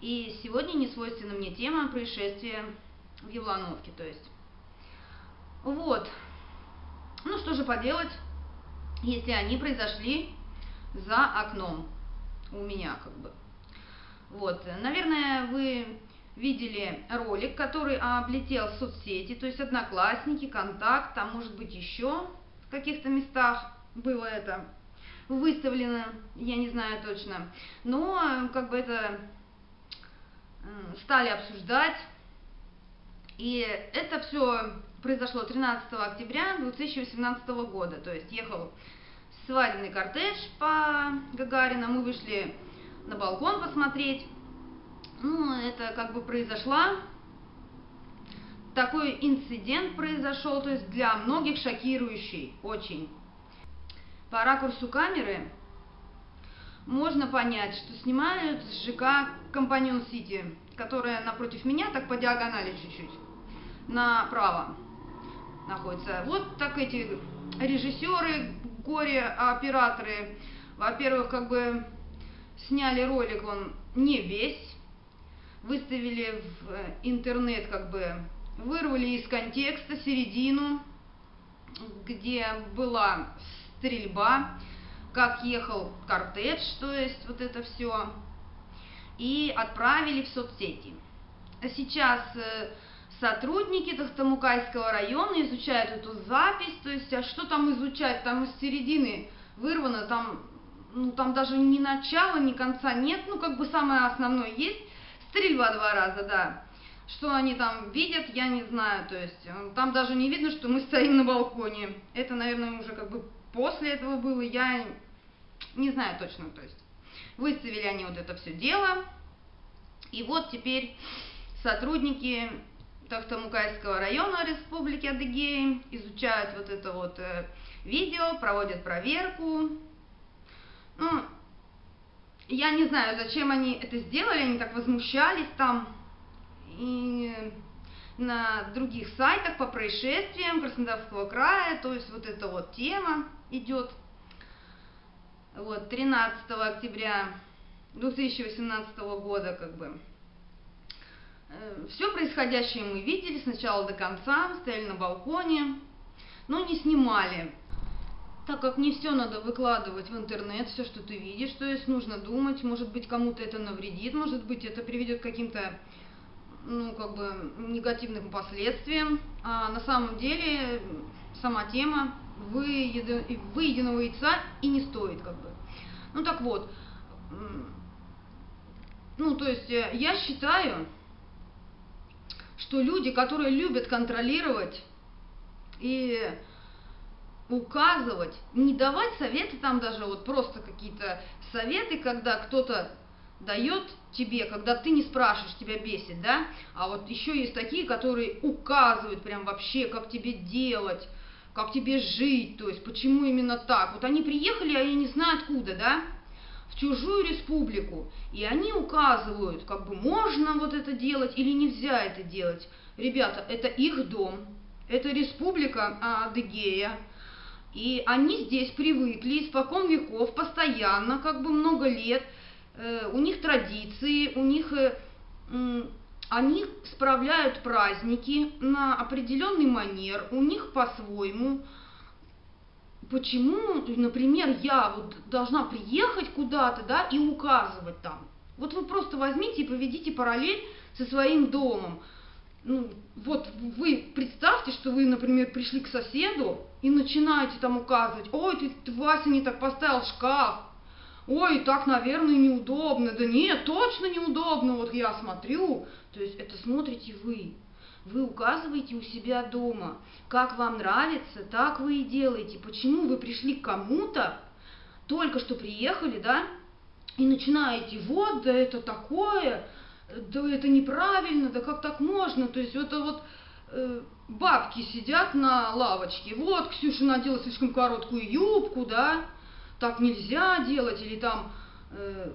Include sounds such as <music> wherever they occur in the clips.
И сегодня не свойственна мне тема происшествия в Явлановке, то есть. Вот. Ну что же поделать, если они произошли за окном у меня как бы. Вот, наверное, вы видели ролик, который облетел соцсети, то есть Одноклассники, Контакт, там может быть еще в каких-то местах было это выставлено, я не знаю точно. Но как бы это стали обсуждать, и это все произошло 13 октября 2018 года, то есть ехал свадебный кортеж по Гагарина, мы вышли на балкон посмотреть, ну, это как бы произошла, такой инцидент произошел, то есть для многих шокирующий, очень. По ракурсу камеры можно понять, что снимают с ЖК Компаньон Сити, которая напротив меня, так по диагонали чуть-чуть, направо находится. Вот так эти режиссеры, горе-операторы, во-первых, как бы сняли ролик, он не весь, выставили в интернет, как бы вырвали из контекста середину, где была стрельба, как ехал кортедж, то есть вот это все, и отправили в соцсети. Сейчас э, сотрудники Тахтамукайского района изучают эту запись, то есть, а что там изучать, там из середины вырвано, там, ну, там даже ни начала, ни конца нет, ну, как бы самое основное есть, стрельба два раза, да. Что они там видят, я не знаю, то есть, э, там даже не видно, что мы стоим на балконе. Это, наверное, уже как бы после этого было, я не знаю точно, то есть, выставили они вот это все дело, и вот теперь сотрудники Тахтамукайского района Республики Адыгея изучают вот это вот э, видео, проводят проверку. Ну, я не знаю, зачем они это сделали, они так возмущались там. И на других сайтах по происшествиям Краснодарского края, то есть вот эта вот тема идет. Вот, 13 октября 2018 года, как бы, Э, все происходящее мы видели сначала до конца, стояли на балконе, но не снимали. Так как не все надо выкладывать в интернет, все, что ты видишь, то есть нужно думать, может быть, кому-то это навредит, может быть, это приведет к каким-то, ну, как бы, негативным последствиям. А на самом деле сама тема выеденного яйца и не стоит, как бы. Ну, так вот, ну, то есть э, я считаю, что люди, которые любят контролировать и указывать, не давать советы, там даже вот просто какие-то советы, когда кто-то дает тебе, когда ты не спрашиваешь, тебя бесит, да, а вот еще есть такие, которые указывают прям вообще, как тебе делать, как тебе жить, то есть почему именно так. Вот они приехали, а я не знаю откуда, да, в чужую республику, и они указывают, как бы можно вот это делать или нельзя это делать. Ребята, это их дом, это республика Адыгея, и они здесь привыкли испокон веков, постоянно, как бы много лет, э, у них традиции, у них... Они справляют праздники на определенный манер, у них по-своему, почему, например, я вот должна приехать куда-то, да, и указывать там? Вот вы просто возьмите и проведите параллель со своим домом. Ну, вот вы представьте, что вы, например, пришли к соседу и начинаете там указывать, ой, ты, ты Вася не так поставил шкаф, ой, так, наверное, неудобно, да нет, точно неудобно, вот я смотрю, то есть это смотрите вы. Вы указываете у себя дома. Как вам нравится, так вы и делаете. Почему вы пришли к кому-то, только что приехали, да, и начинаете, вот, да это такое, да это неправильно, да как так можно? То есть это вот э, бабки сидят на лавочке, вот, Ксюша надела слишком короткую юбку, да, так нельзя делать, или там... Э,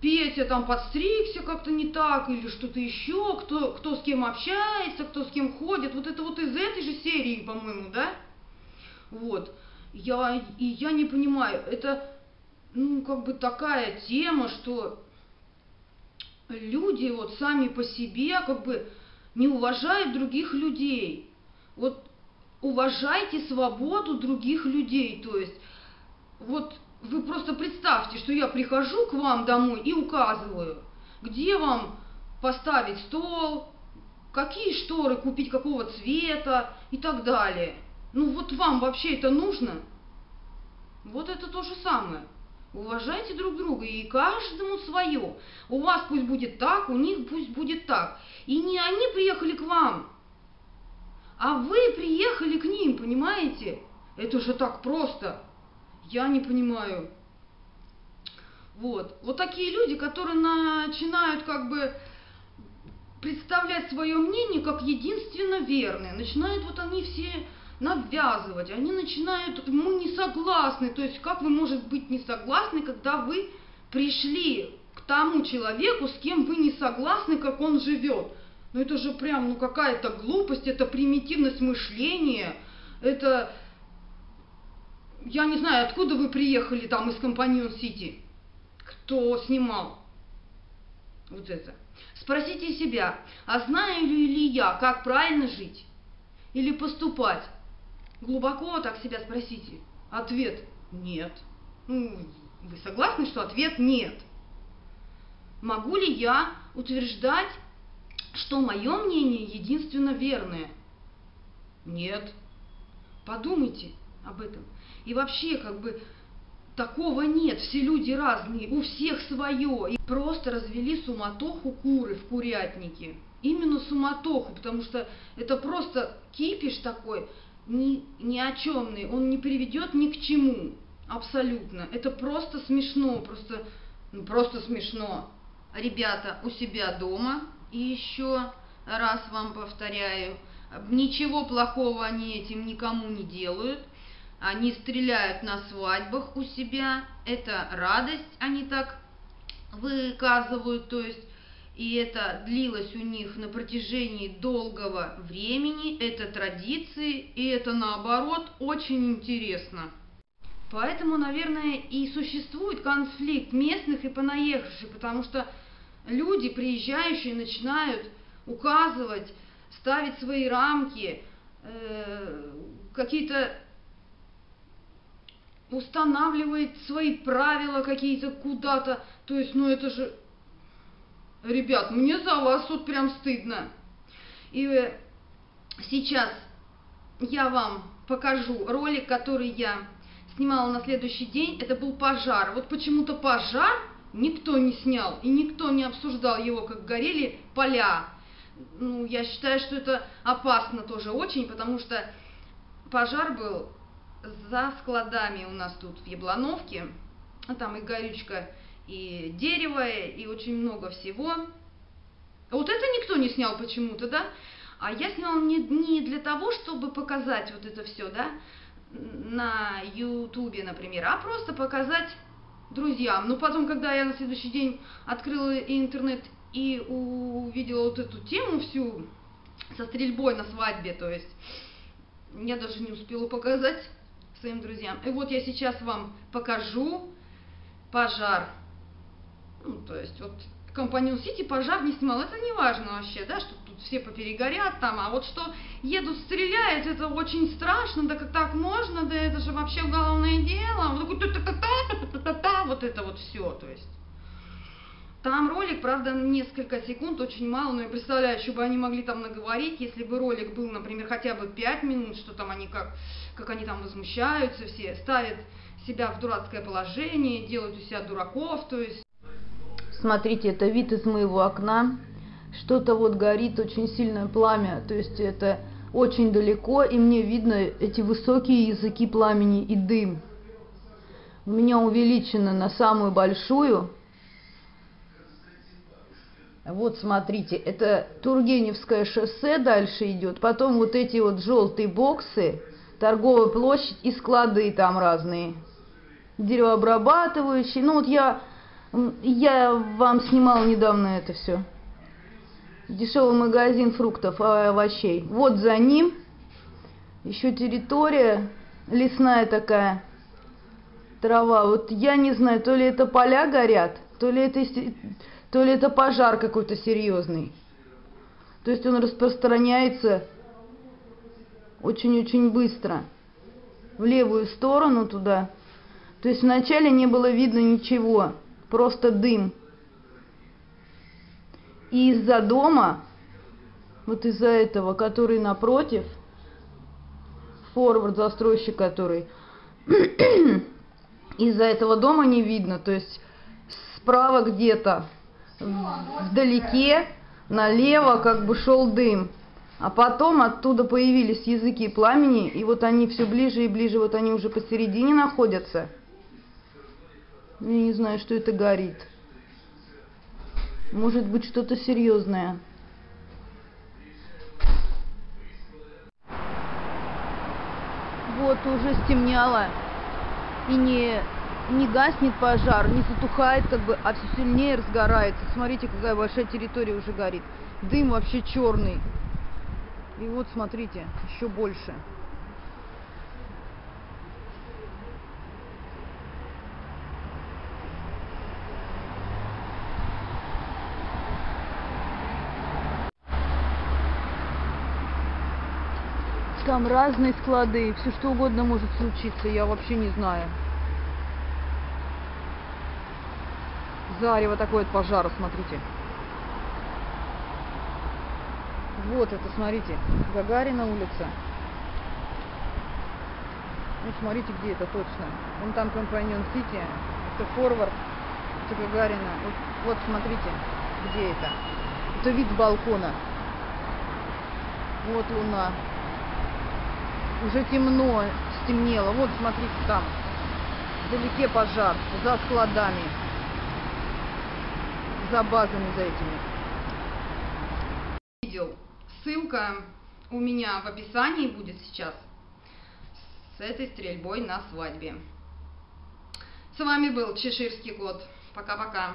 Петя там подстригся как-то не так, или что-то еще, кто, кто с кем общается, кто с кем ходит. Вот это вот из этой же серии, по-моему, да? Вот. Я, и я не понимаю, это, ну, как бы такая тема, что люди вот сами по себе как бы не уважают других людей. Вот уважайте свободу других людей. То есть вот вы просто представьте, что я прихожу к вам домой и указываю, где вам поставить стол, какие шторы купить, какого цвета и так далее. Ну вот вам вообще это нужно? Вот это то же самое. Уважайте друг друга, и каждому свое. У вас пусть будет так, у них пусть будет так. И не они приехали к вам, а вы приехали к ним, понимаете? Это же так просто. Я не понимаю. Вот. Вот такие люди, которые начинают как бы представлять свое мнение как единственно верное. Начинают вот они все навязывать, они начинают, мы не согласны, то есть как вы можете быть не согласны, когда вы пришли к тому человеку, с кем вы не согласны, как он живет. Ну это же прям, ну какая-то глупость, это примитивность мышления, это, я не знаю, откуда вы приехали там из Компаньон Сити, кто снимал вот это. Спросите себя, а знаю ли я, как правильно жить или поступать? Глубоко так себя спросите. Ответ – нет. Ну, вы согласны, что ответ – нет? Могу ли я утверждать, что мое мнение единственно верное? Нет. Подумайте об этом. И вообще, как бы, такого нет. Все люди разные, у всех свое. И просто развели суматоху куры в курятнике. Именно суматоху, потому что это просто кипиш такой – ни, ни о чемный, он не приведет ни к чему. Абсолютно. Это просто смешно, просто, ну, просто смешно. Ребята, у себя дома, и еще раз вам повторяю, ничего плохого они этим никому не делают. Они стреляют на свадьбах у себя, это радость, они так выказывают, то есть. И это длилось у них на протяжении долгого времени, это традиции, и это наоборот очень интересно. Поэтому, наверное, и существует конфликт местных и понаехавших, потому что люди, приезжающие, начинают указывать, ставить свои рамки, э, какие-то устанавливает свои правила какие-то куда-то. То есть, ну это же Ребят, мне за вас тут прям стыдно. И сейчас я вам покажу ролик, который я снимала на следующий день. Это был пожар. Вот почему-то пожар никто не снял и никто не обсуждал его, как горели поля. Ну, я считаю, что это опасно тоже очень, потому что пожар был за складами у нас тут в Яблановке. А там и горючка и дерево, и очень много всего. Вот это никто не снял почему-то, да? А я сняла не, не для того, чтобы показать вот это все, да, на ютубе, например, а просто показать друзьям. Но потом, когда я на следующий день открыла интернет и увидела вот эту тему всю со стрельбой на свадьбе, то есть я даже не успела показать своим друзьям. И вот я сейчас вам покажу пожар. Ну, то есть вот Компаньон Сити пожар не снимал, это не важно вообще, да, что тут все поперегорят там, а вот что едут стреляют, это очень страшно, да как так можно, да это же вообще уголовное дело, вот такой вот это вот все, то есть. Там ролик, правда, несколько секунд, очень мало, но я представляю, что бы они могли там наговорить, если бы ролик был, например, хотя бы 5 минут, что там они как, как они там возмущаются все, ставят себя в дурацкое положение, делают у себя дураков, то есть... Смотрите, это вид из моего окна. Что-то вот горит, очень сильное пламя. То есть это очень далеко, и мне видно эти высокие языки пламени и дым. У меня увеличено на самую большую. Вот смотрите, это Тургеневское шоссе дальше идет. Потом вот эти вот желтые боксы, торговая площадь и склады там разные. Деревообрабатывающие. Ну вот я я вам снимал недавно это все. Дешевый магазин фруктов, а, овощей. Вот за ним еще территория лесная такая трава. Вот я не знаю, то ли это поля горят, то ли это то ли это пожар какой-то серьезный. То есть он распространяется очень-очень быстро в левую сторону туда. То есть вначале не было видно ничего, просто дым. И из-за дома, вот из-за этого, который напротив, форвард застройщик который, <clears throat> из-за этого дома не видно, то есть справа где-то вдалеке налево как бы шел дым. А потом оттуда появились языки пламени, и вот они все ближе и ближе, вот они уже посередине находятся. Я не знаю, что это горит. Может быть что-то серьезное. Вот уже стемняло и не не гаснет пожар, не затухает, как бы, а все сильнее разгорается. Смотрите, какая большая территория уже горит. Дым вообще черный. И вот смотрите, еще больше. Там разные склады, все что угодно может случиться, я вообще не знаю. Зарево такое от пожара, смотрите. Вот это, смотрите, Гагарина улица. Ну, смотрите, где это точно. Вон там Компаньон Сити, это Форвард, это Гагарина. Вот, вот смотрите, где это. Это вид балкона. Вот луна. Уже темно, стемнело. Вот, смотрите, там. Вдалеке пожар, за складами. За базами, за этими. Видел. Ссылка у меня в описании будет сейчас с этой стрельбой на свадьбе. С вами был Чеширский кот. Пока-пока.